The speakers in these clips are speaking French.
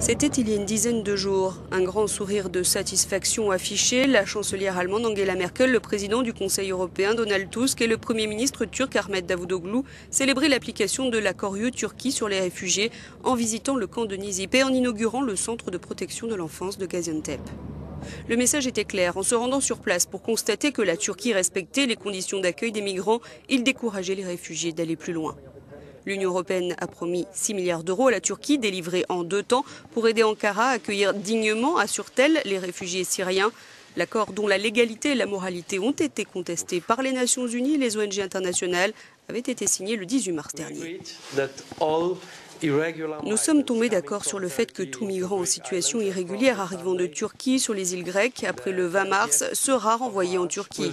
C'était il y a une dizaine de jours. Un grand sourire de satisfaction affiché. La chancelière allemande Angela Merkel, le président du Conseil européen Donald Tusk et le premier ministre turc Ahmet Davutoglu célébraient l'application de l'accord UE-Turquie sur les réfugiés en visitant le camp de Nizip et en inaugurant le centre de protection de l'enfance de Gaziantep. Le message était clair. En se rendant sur place pour constater que la Turquie respectait les conditions d'accueil des migrants, il décourageait les réfugiés d'aller plus loin. L'Union européenne a promis 6 milliards d'euros à la Turquie, délivrés en deux temps, pour aider Ankara à accueillir dignement, assure-t-elle, les réfugiés syriens. L'accord dont la légalité et la moralité ont été contestés par les Nations Unies et les ONG internationales avait été signé le 18 mars dernier. Nous sommes tombés d'accord sur le fait que tout migrant en situation irrégulière arrivant de Turquie sur les îles grecques après le 20 mars sera renvoyé en Turquie.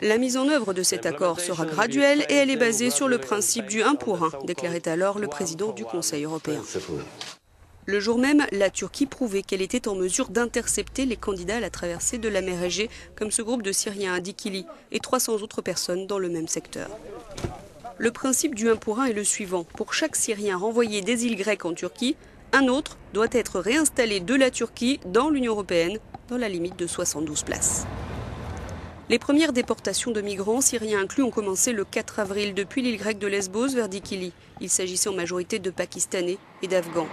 La mise en œuvre de cet accord sera graduelle et elle est basée sur le principe du 1 pour 1, déclarait alors le président du Conseil européen. Le jour même, la Turquie prouvait qu'elle était en mesure d'intercepter les candidats à la traversée de la mer Égée, comme ce groupe de Syriens à Dikili et 300 autres personnes dans le même secteur. Le principe du 1 pour 1 est le suivant. Pour chaque Syrien renvoyé des îles grecques en Turquie, un autre doit être réinstallé de la Turquie dans l'Union européenne, dans la limite de 72 places. Les premières déportations de migrants syriens inclus ont commencé le 4 avril depuis l'île grecque de Lesbos vers Dikili. Il s'agissait en majorité de Pakistanais et d'Afghans.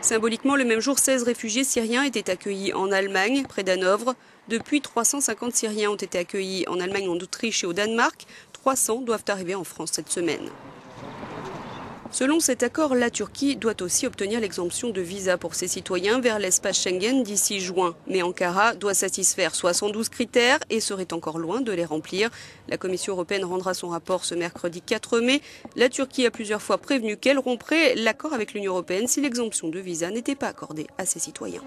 Symboliquement, le même jour, 16 réfugiés syriens étaient accueillis en Allemagne, près d'Hanovre. Depuis, 350 Syriens ont été accueillis en Allemagne, en Autriche et au Danemark. 300 doivent arriver en France cette semaine. Selon cet accord, la Turquie doit aussi obtenir l'exemption de visa pour ses citoyens vers l'espace Schengen d'ici juin. Mais Ankara doit satisfaire 72 critères et serait encore loin de les remplir. La Commission européenne rendra son rapport ce mercredi 4 mai. La Turquie a plusieurs fois prévenu qu'elle romprait l'accord avec l'Union européenne si l'exemption de visa n'était pas accordée à ses citoyens.